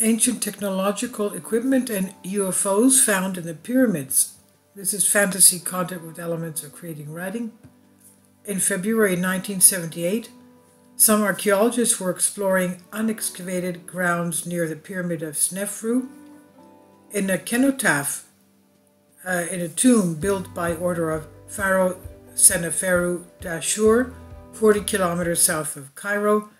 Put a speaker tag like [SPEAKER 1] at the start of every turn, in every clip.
[SPEAKER 1] ancient technological equipment and UFOs found in the pyramids. This is fantasy content with elements of creating writing. In February 1978, some archaeologists were exploring unexcavated grounds near the pyramid of Snefru. In a cenotaph, uh, in a tomb built by order of Pharaoh Seneferu Dashur, 40 kilometers south of Cairo,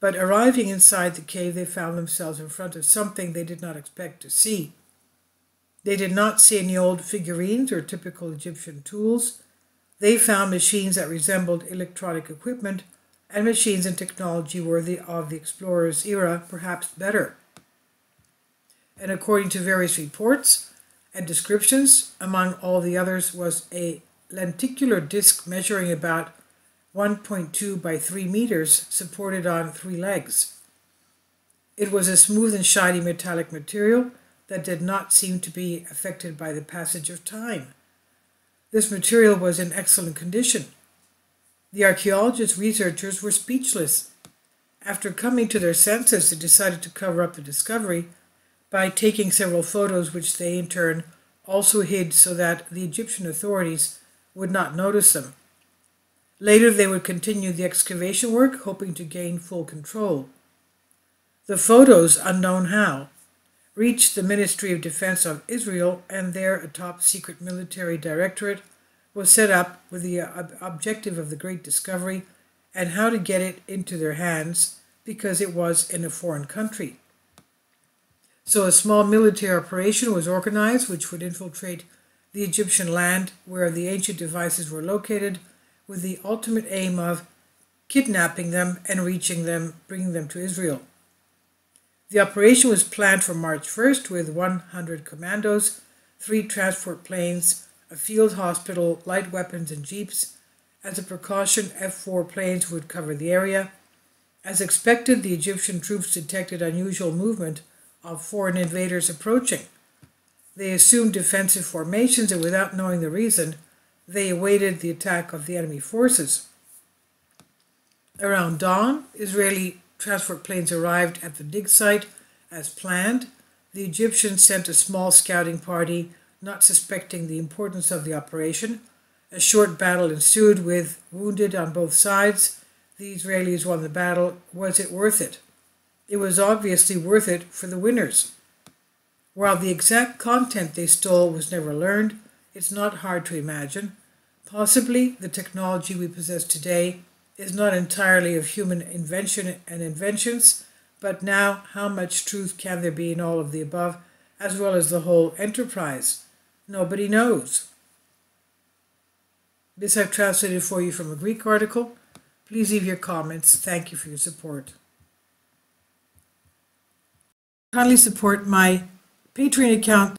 [SPEAKER 1] but arriving inside the cave, they found themselves in front of something they did not expect to see. They did not see any old figurines or typical Egyptian tools. They found machines that resembled electronic equipment and machines and technology worthy of the explorers' era, perhaps better. And according to various reports and descriptions, among all the others was a lenticular disc measuring about 1.2 by 3 meters, supported on three legs. It was a smooth and shiny metallic material that did not seem to be affected by the passage of time. This material was in excellent condition. The archaeologist researchers were speechless. After coming to their senses, they decided to cover up the discovery by taking several photos, which they in turn also hid so that the Egyptian authorities would not notice them. Later, they would continue the excavation work, hoping to gain full control. The photos, unknown how, reached the Ministry of Defense of Israel, and there a top secret military directorate was set up with the uh, objective of the great discovery and how to get it into their hands because it was in a foreign country. So a small military operation was organized which would infiltrate the Egyptian land where the ancient devices were located with the ultimate aim of kidnapping them and reaching them, bringing them to Israel. The operation was planned for March 1st with 100 commandos, three transport planes, a field hospital, light weapons, and jeeps. As a precaution, F 4 planes would cover the area. As expected, the Egyptian troops detected unusual movement of foreign invaders approaching. They assumed defensive formations and, without knowing the reason, they awaited the attack of the enemy forces. Around dawn, Israeli transport planes arrived at the dig site as planned. The Egyptians sent a small scouting party, not suspecting the importance of the operation. A short battle ensued with wounded on both sides. The Israelis won the battle. Was it worth it? It was obviously worth it for the winners. While the exact content they stole was never learned, it's not hard to imagine Possibly the technology we possess today is not entirely of human invention and inventions, but now how much truth can there be in all of the above, as well as the whole enterprise? Nobody knows. This I've translated for you from a Greek article. Please leave your comments. Thank you for your support. Kindly support my Patreon account